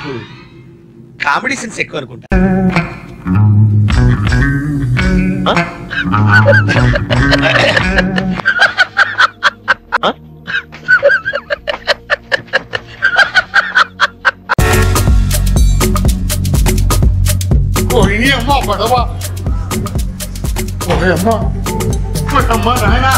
నీకు comedy sense ఎక్కువ అనుకుంటా. పోయి అమ్మ పడవ. ఓరే అమ్మ నాయనా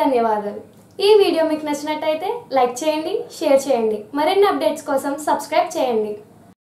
ధన్యవాదాలు. ఈ వీడియో మీకు నచ్చినట్టయితే లైక్ చేయండి షేర్ చేయండి. మరిన్ని అప్డేట్స్ కోసం సబ్స్క్రైబ్ చేయండి.